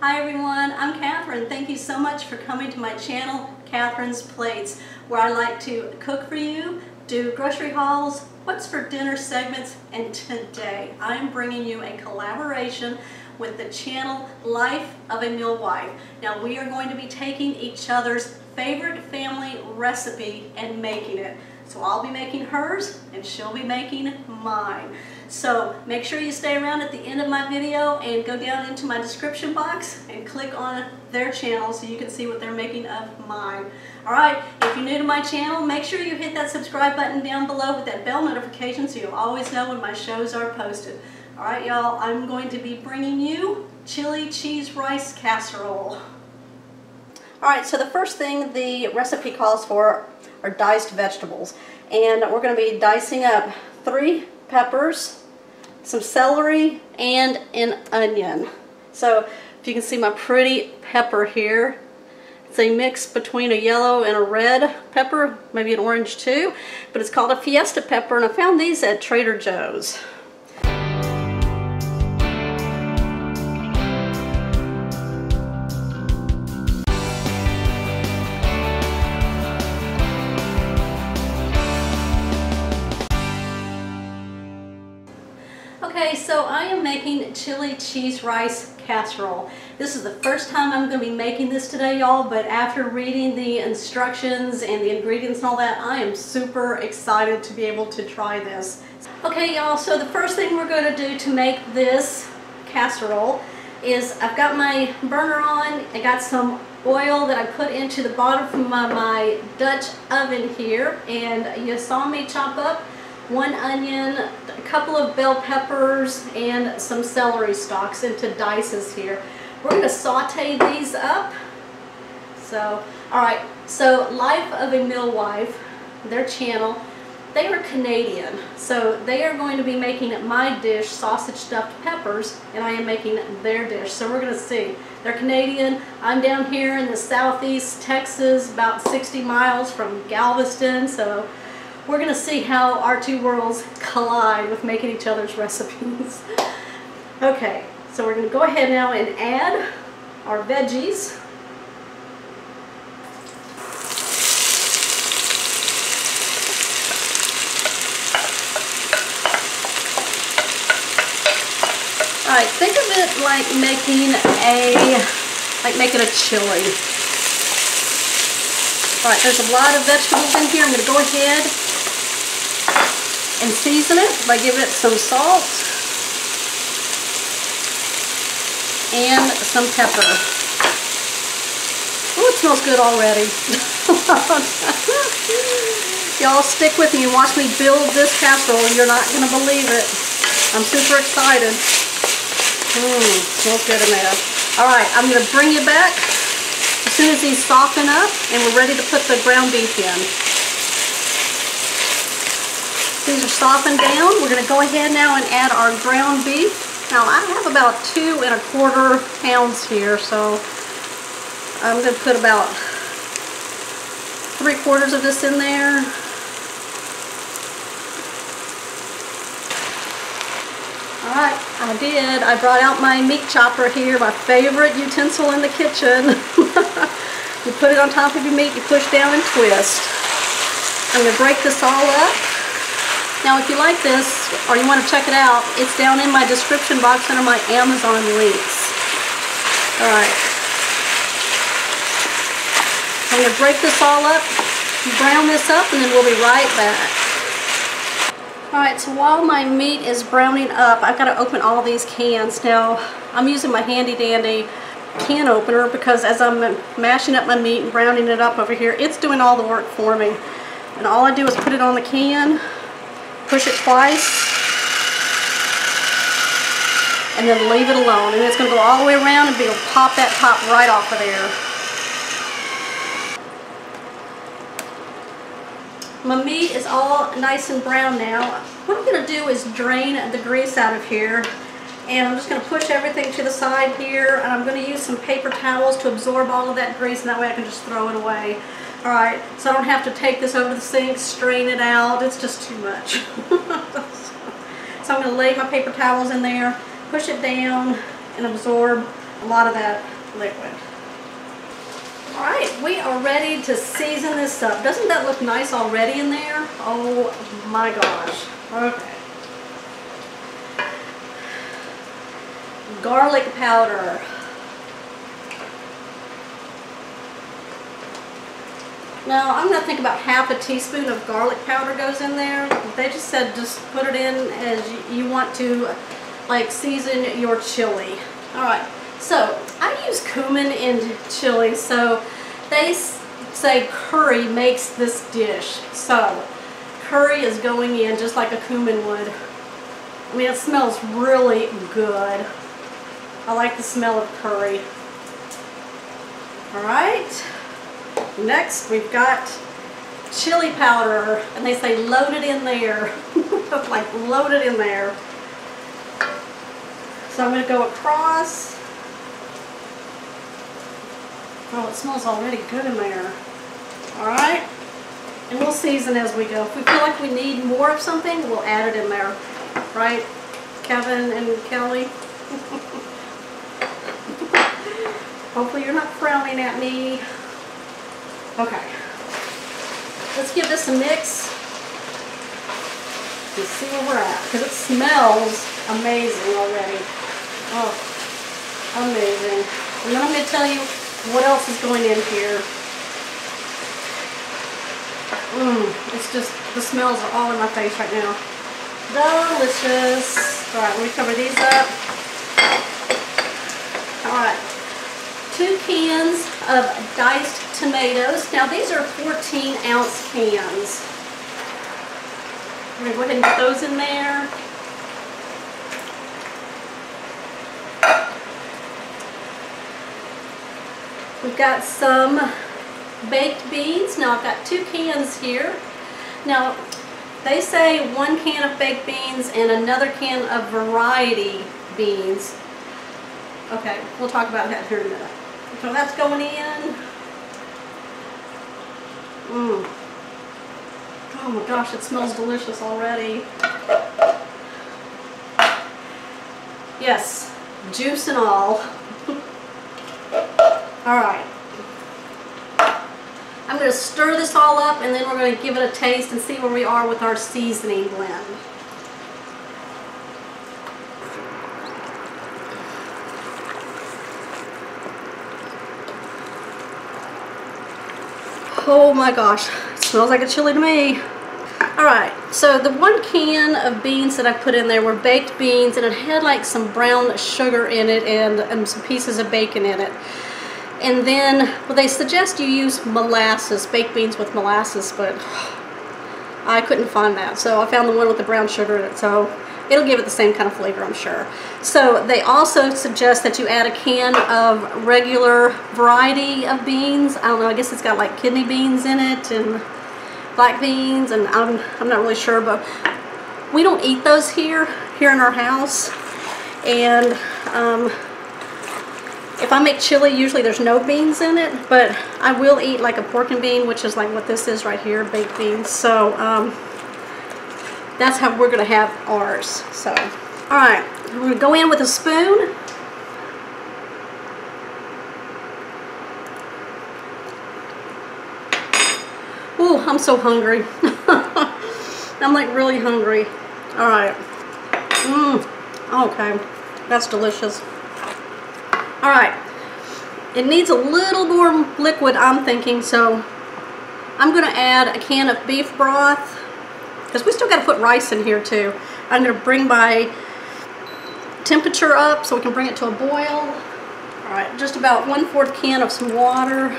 Hi everyone, I'm Catherine. Thank you so much for coming to my channel, Catherine's Plates, where I like to cook for you, do grocery hauls, what's for dinner segments, and today I'm bringing you a collaboration with the channel Life of a Mil-Wife. Now we are going to be taking each other's favorite family recipe and making it. So I'll be making hers and she'll be making mine. So make sure you stay around at the end of my video and go down into my description box and click on their channel so you can see what they're making of mine. Alright, if you're new to my channel, make sure you hit that subscribe button down below with that bell notification so you'll always know when my shows are posted. Alright y'all, I'm going to be bringing you chili cheese rice casserole. Alright, so the first thing the recipe calls for are diced vegetables. And we're going to be dicing up three peppers, some celery, and an onion. So if you can see my pretty pepper here, it's a mix between a yellow and a red pepper, maybe an orange too, but it's called a Fiesta pepper and I found these at Trader Joe's. Okay, so I am making chili cheese rice casserole. This is the first time I'm going to be making this today, y'all, but after reading the instructions and the ingredients and all that, I am super excited to be able to try this. Okay, y'all, so the first thing we're going to do to make this casserole is I've got my burner on, I got some oil that I put into the bottom of my, my Dutch oven here, and you saw me chop up one onion, a couple of bell peppers, and some celery stalks into dices here. We're going to saute these up. So, alright, so Life of a Mil-Wife, their channel, they are Canadian. So they are going to be making my dish, sausage stuffed peppers, and I am making their dish. So we're going to see. They're Canadian. I'm down here in the southeast Texas, about 60 miles from Galveston. So we're going to see how our two worlds collide with making each other's recipes. okay, so we're going to go ahead now and add our veggies. Alright, think of it like making a like making a chili. Alright, there's a lot of vegetables in here. I'm going to go ahead and season it by giving it some salt and some pepper. Oh, it smells good already. Y'all stick with me and watch me build this casserole. You're not going to believe it. I'm super excited. Mmm, smells good in there. Alright, I'm going to bring you back as soon as these soften up and we're ready to put the ground beef in. These are softened down. We're going to go ahead now and add our ground beef. Now I have about two and a quarter pounds here, so I'm going to put about three quarters of this in there. Alright, I did. I brought out my meat chopper here, my favorite utensil in the kitchen. you put it on top of your meat, you push down and twist. I'm going to break this all up. Now if you like this, or you want to check it out, it's down in my description box under my Amazon links. Alright. I'm going to break this all up, brown this up, and then we'll be right back. Alright, so while my meat is browning up, I've got to open all these cans. Now, I'm using my handy dandy can opener because as I'm mashing up my meat and browning it up over here, it's doing all the work for me. And all I do is put it on the can, push it twice, and then leave it alone. And it's going to go all the way around and to pop that top right off of there. My meat is all nice and brown now. What I'm going to do is drain the grease out of here. And I'm just going to push everything to the side here. And I'm going to use some paper towels to absorb all of that grease. And that way I can just throw it away. Alright, so I don't have to take this over the sink, strain it out. It's just too much. so I'm going to lay my paper towels in there, push it down, and absorb a lot of that liquid. All right, we are ready to season this up. Doesn't that look nice already in there? Oh my gosh. Okay. Garlic powder. Now, I'm going to think about half a teaspoon of garlic powder goes in there. They just said just put it in as you want to, like, season your chili. All right, so I use cumin in chili, so they say curry makes this dish. So, curry is going in just like a cumin would. I mean, it smells really good. I like the smell of curry. All right. Next, we've got chili powder, and they say load it in there. like load it in there. So I'm going to go across. Oh, it smells already good in there. All right. And we'll season as we go. If we feel like we need more of something, we'll add it in there. Right, Kevin and Kelly? Hopefully you're not frowning at me. Okay. Let's give this a mix and see where we're at. Because it smells amazing already. Oh, amazing. And then I'm going to tell you what else is going in here. Mmm, it's just, the smells are all in my face right now. Delicious. All right, let me cover these up. All right, two cans of diced tomatoes. Now these are 14 ounce cans. I'm going to go ahead and put those in there. We've got some baked beans. Now I've got two cans here. Now they say one can of baked beans and another can of variety beans. Okay, we'll talk about that here in a minute. So that's going in. Mmm. Oh my gosh, it smells delicious already. Yes, juice and all. all right. I'm going to stir this all up and then we're going to give it a taste and see where we are with our seasoning blend. Oh my gosh, smells like a chili to me. All right, so the one can of beans that I put in there were baked beans and it had like some brown sugar in it and, and some pieces of bacon in it. And then, well, they suggest you use molasses, baked beans with molasses, but I couldn't find that. So I found the one with the brown sugar in it. So it'll give it the same kind of flavor, I'm sure. So they also suggest that you add a can of regular variety of beans. I don't know, I guess it's got like kidney beans in it and black beans and I'm, I'm not really sure, but we don't eat those here, here in our house. And um, if I make chili, usually there's no beans in it, but I will eat like a pork and bean, which is like what this is right here, baked beans. So um, that's how we're going to have ours. So, all right, we're going to go in with a spoon. Ooh, I'm so hungry. I'm like really hungry. All right. Mmm. Okay. That's delicious. All right. It needs a little more liquid, I'm thinking, so I'm going to add a can of beef broth because we still got to put rice in here too. I'm going to bring my temperature up so we can bring it to a boil. All right, just about one-fourth can of some water.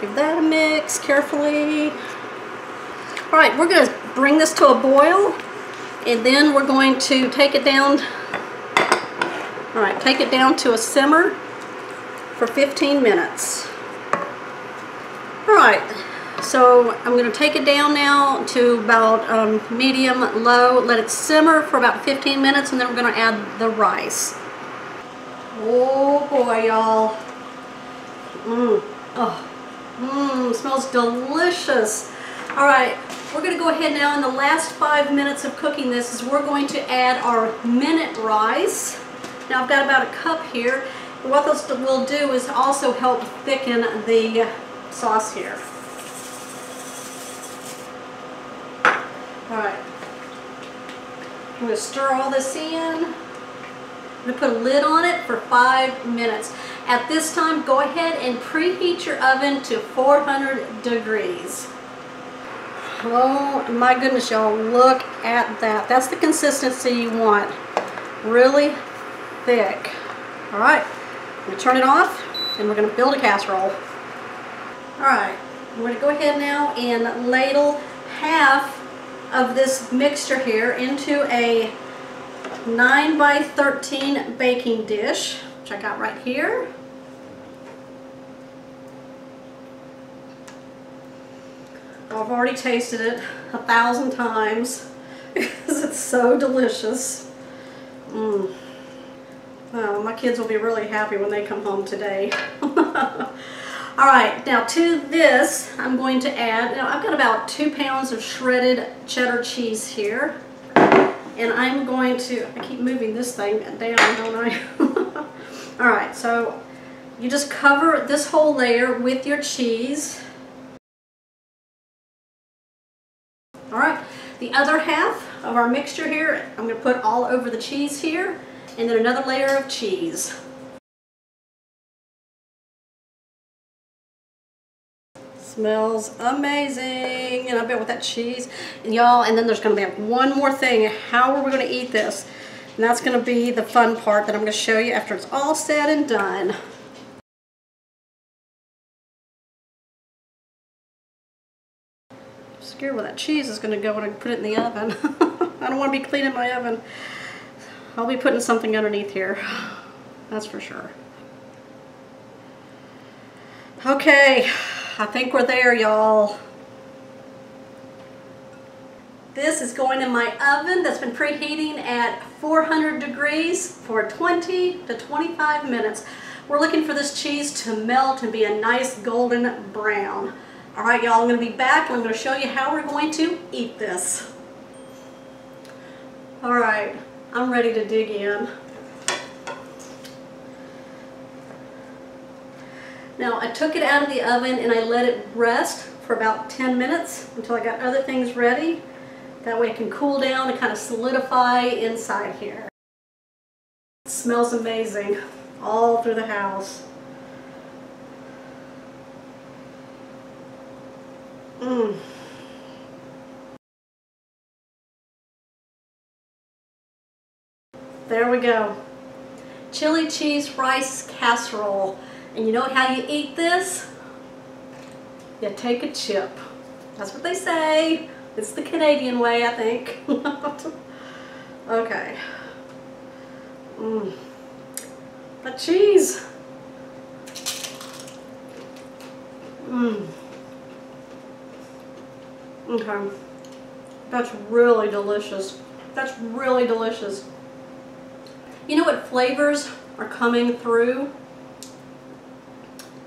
Give that a mix carefully. All right, we're going to bring this to a boil and then we're going to take it down. All right, take it down to a simmer for 15 minutes. All right, so I'm going to take it down now to about um, medium low, let it simmer for about 15 minutes, and then we're going to add the rice. Oh boy, y'all. Mmm. Oh. Mmm, smells delicious. All right, we're going to go ahead now in the last five minutes of cooking this is we're going to add our minute rice. Now I've got about a cup here. What this will do is also help thicken the sauce here. All right. I'm going to stir all this in. I'm going to put a lid on it for five minutes. At this time, go ahead and preheat your oven to 400 degrees. Oh my goodness, y'all, look at that. That's the consistency you want. Really thick. All right, I'm gonna turn it off and we're gonna build a casserole. All right, I'm gonna go ahead now and ladle half of this mixture here into a 9 by 13 baking dish, which I got right here. I've already tasted it a thousand times because it's so delicious. Mm. Well, my kids will be really happy when they come home today. All right, now to this, I'm going to add, now I've got about two pounds of shredded cheddar cheese here. And I'm going to, I keep moving this thing down, don't I? All right, so you just cover this whole layer with your cheese. All right, the other half of our mixture here, I'm going to put all over the cheese here, and then another layer of cheese. Smells amazing, and I bet with that cheese, y'all, and then there's going to be one more thing. How are we going to eat this? And that's going to be the fun part that I'm going to show you after it's all said and done. I'm scared where that cheese is going to go when I put it in the oven. I don't want to be cleaning my oven. I'll be putting something underneath here. That's for sure. Okay, I think we're there, y'all. This is going in my oven that's been preheating at 400 degrees for 20 to 25 minutes. We're looking for this cheese to melt and be a nice golden brown. All right, y'all, I'm to be back and I'm to show you how we're going to eat this. All right, I'm ready to dig in. Now, I took it out of the oven and I let it rest for about 10 minutes until I got other things ready. That way it can cool down and kind of solidify inside here. It smells amazing all through the house. Mmm. There we go. Chili cheese rice casserole. And you know how you eat this? You take a chip. That's what they say. It's the Canadian way, I think. okay. Mmm. But cheese. Mmm. Okay. That's really delicious. That's really delicious. You know what flavors are coming through?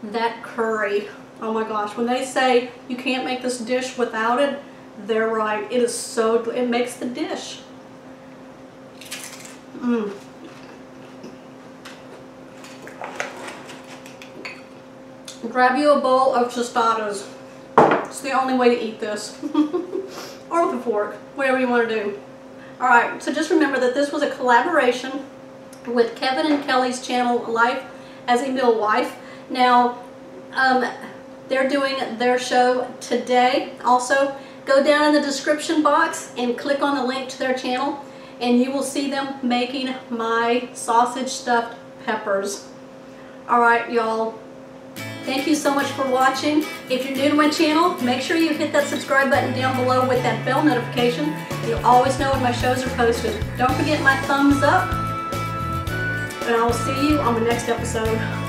That curry. Oh my gosh, when they say you can't make this dish without it, they're right. It is so, it makes the dish. Mmm. Grab you a bowl of tostadas. It's the only way to eat this. or with a fork, whatever you want to do. Alright, so just remember that this was a collaboration with Kevin and Kelly's channel, Life as a Mil-Wife. Now, um, they're doing their show today. Also, go down in the description box and click on the link to their channel and you will see them making my sausage stuffed peppers. Alright, y'all. Thank you so much for watching. If you're new to my channel, make sure you hit that subscribe button down below with that bell notification. You'll always know when my shows are posted. Don't forget my thumbs up, and I will see you on the next episode.